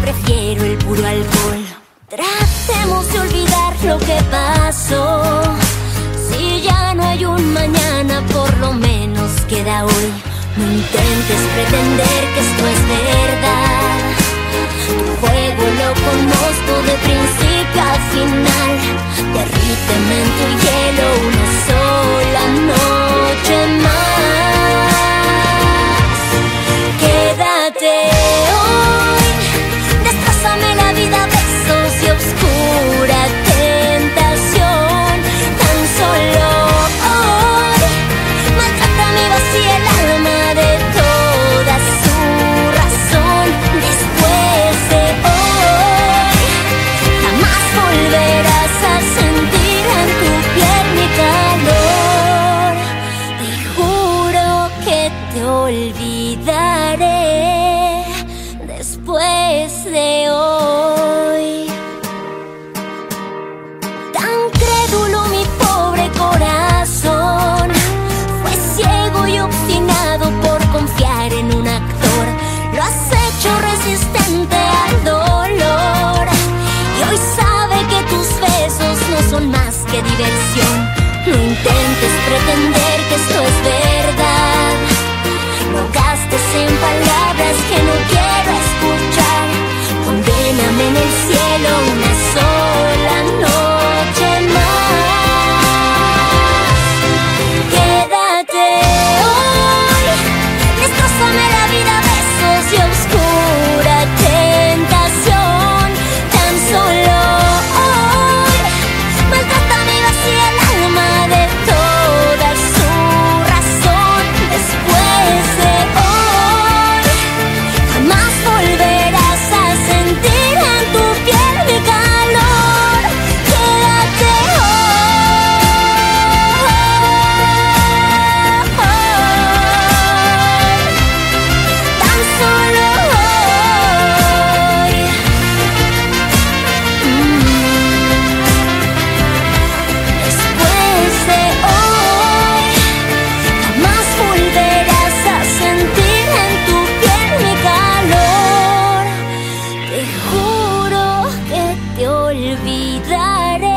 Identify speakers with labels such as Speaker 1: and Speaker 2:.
Speaker 1: prefiero el puro alcohol. Tratemos de olvidar lo que pasó. Si ya no hay un mañana, por lo menos queda hoy. No intentes pretender que esto es verdad. Tu juego lo conozco te olvidaré después de hoy. Tan crédulo mi pobre corazón fue ciego y obstinado por confiar en un actor. Lo has hecho resistente al dolor y hoy sabe que tus besos no son más que diversión. No intentes pretender que esto es verdad. 誰